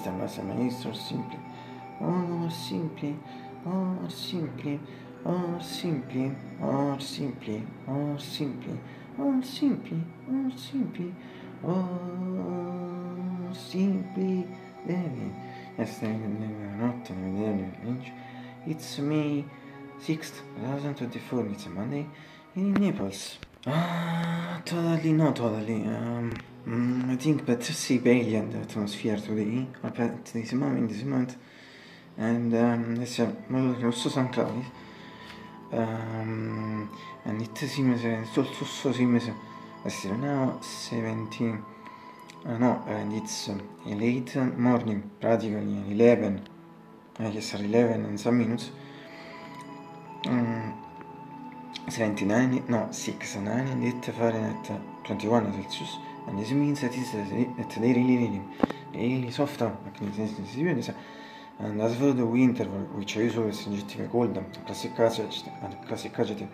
maestra, maestra, maestro, simpli. Oh, simpli, oh, simpli, oh, simpli, oh, simpli, oh, simpli, oh, simpli, oh, simpli, oh, simpli, Devi. Nella notte, nel It's me, 6th, 2024, it's a Monday, in Naples. Ah, totally, not totally. Um, mm, I think better see Bailey and the atmosphere today, at this moment, this moment. And um, it's a also St. Cloud. Um, and it seems, it also seems, as now 17, uh, no, and it's uh, late morning, practically 11, I guess 11 and some minutes. Um, 79, no, 6, 9 and 8 Fahrenheit, 21 Celsius. And this means that, is, they really, really, really soft and as for the winter, which I usually suggestive cold, classic adjective, classic adjective,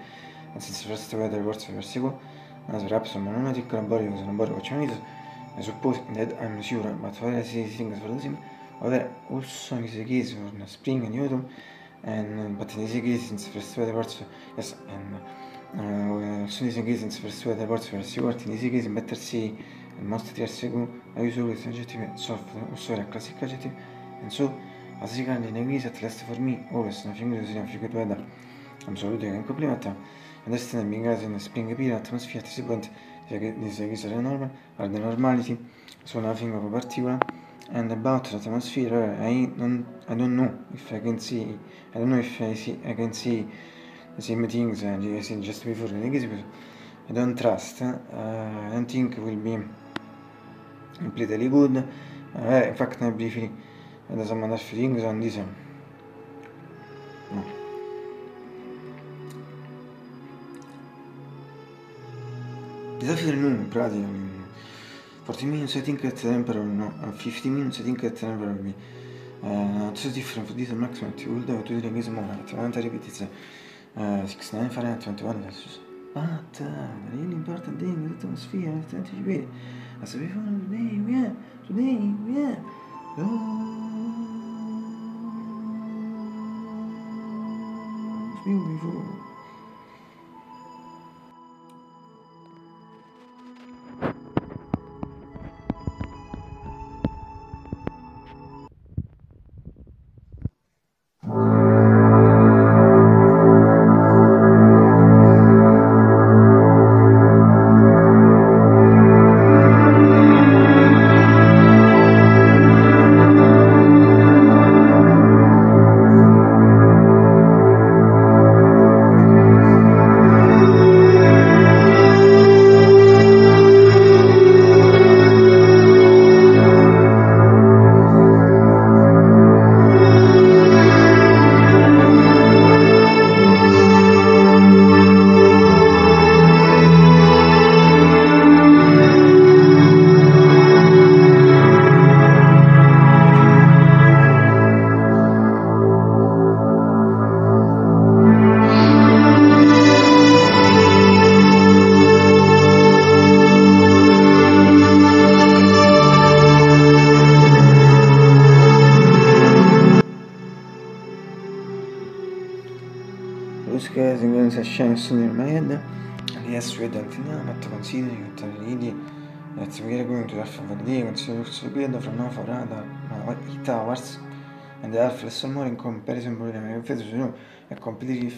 and since first weather words versicle, as perhaps a monotic body was an body which I I suppose that I'm sure, but what I see things for the same, other also is the case for spring and autumn, and but in this case since first weather words yes and uh, soon is case since first weather words for sure in this case better see and most years ago I usually with adjective soft also a classic adjective and so as you can in English at least for me always nothing to see if you could weather I'm sorry to compliment understanding guys in the spring period atmosphere at this point this is a normal are the normality so nothing of a particular and about the atmosphere I don't I don't know if I can see I don't know if I see I can see same things as I said just before the negative I don't trust uh, I don't think will be completely good. Uh, in fact I briefly had some other things on this one no. This afternoon practically 40 minutes I think at temporal no, 50 minutes I think at temporal will be uh, is different for this maximum it will do to the next moment I want to repeat it's uh, 69 Fahrenheit 21 Celsius but uh, the really important thing is the atmosphere is to anticipate as before today we are today we are oh, beautiful science near my head. And yes, read until now, but to consider you to read that we are going to have for the day, consider the period from now for other eight hours. And the half lesson more in comparison with my faith to know a completely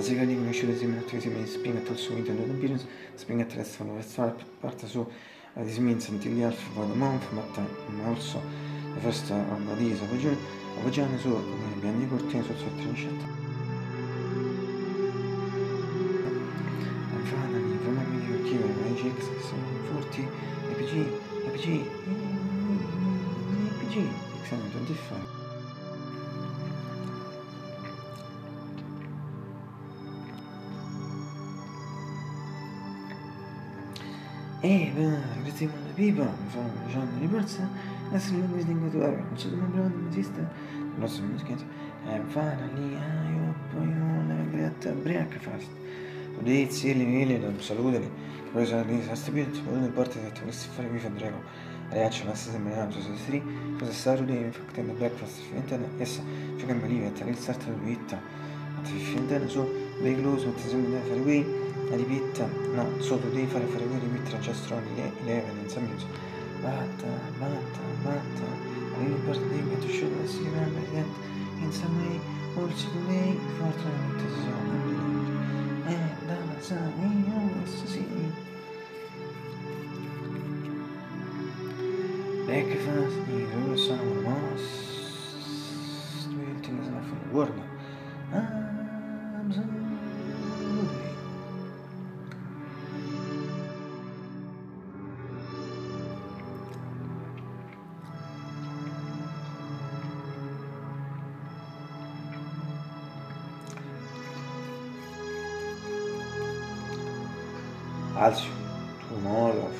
pensa a dire in 18. Basically conosciuto insieme ad attività Spring at also Nintendo Appearance, Spring at Rest from the start part so uh, this means until the half of the month, but uh, also the first uh, of the days of June, of June, uh, anni cortini suo 37. And finally, from my video here, IGX 740, APG, APG, APG, X725. Eh, grazie alla pipa, mi fanno 10 anni di borsa essere un distinguatore, non come bravo non esiste, non so come scherzo, e vana lì, ah, io poi una gretta breakfast. Udì, zirli, mili, non salutali, poi sono lì, sta stupito, poi non porta se questi fare qui fedrego. Reaccio, ma se sembra non so se si cosa sta rudi, infatti, nel breakfast, finita, essa, ciò che mi livetta, il start della vita, ma ti finita su, dei ma ti sembra di fare qui, la ripitta, no, sotto devi fare fare stroni, le, le, non sa batta, batta, batta, really birthday to show us you remember that in some way, also today, fortunately, so and that's how we always see. Breakfast the summer most waiting is enough for the world. Absolutely. Azio, Tunorov,